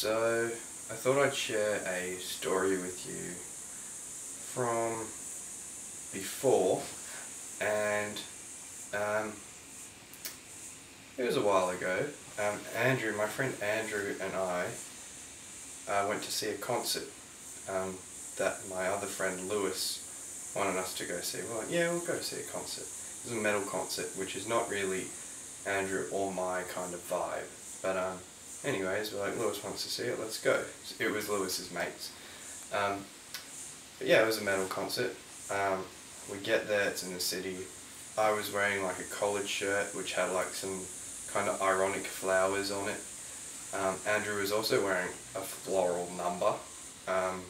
So, I thought I'd share a story with you from before, and um, it was a while ago. Um, Andrew, my friend Andrew, and I uh, went to see a concert um, that my other friend Lewis wanted us to go see. Well, yeah, we'll go see a concert. It was a metal concert, which is not really Andrew or my kind of vibe, but um, anyways, we're like, Lewis wants to see it, let's go. It was Lewis's mates. Um, but yeah, it was a metal concert. Um, we get there, it's in the city. I was wearing like a collared shirt which had like some kind of ironic flowers on it. Um, Andrew was also wearing a floral number. Um,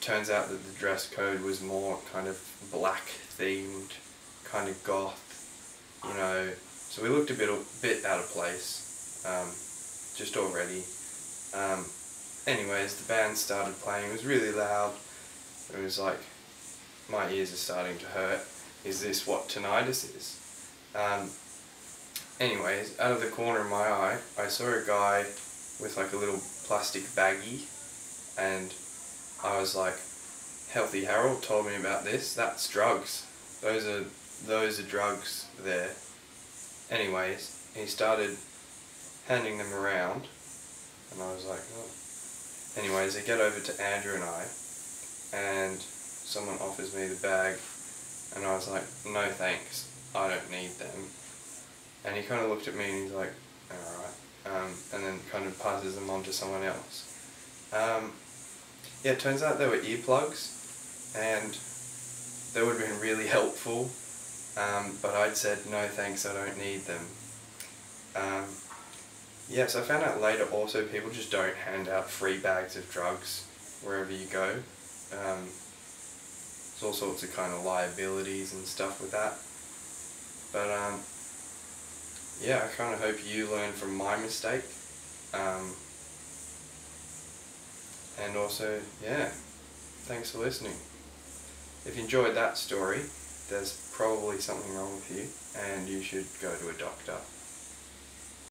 turns out that the dress code was more kind of black themed, kind of goth, you know. So we looked a bit, a bit out of place. Just already. Um, anyways, the band started playing. It was really loud. It was like, my ears are starting to hurt. Is this what tinnitus is? Um, anyways, out of the corner of my eye, I saw a guy with like a little plastic baggie, and I was like, Healthy Harold told me about this. That's drugs. Those are those are drugs there. Anyways, he started handing them around, and I was like, oh. Anyways, they get over to Andrew and I, and someone offers me the bag, and I was like, no thanks, I don't need them. And he kind of looked at me and he's like, alright, um, and then kind of passes them on to someone else. Um, yeah, it turns out they were earplugs, and they would have been really helpful, um, but I'd said, no thanks, I don't need them. Um, Yes, I found out later also people just don't hand out free bags of drugs wherever you go. Um, there's all sorts of kind of liabilities and stuff with that. But um, yeah, I kind of hope you learn from my mistake. Um, and also, yeah, thanks for listening. If you enjoyed that story, there's probably something wrong with you and you should go to a doctor.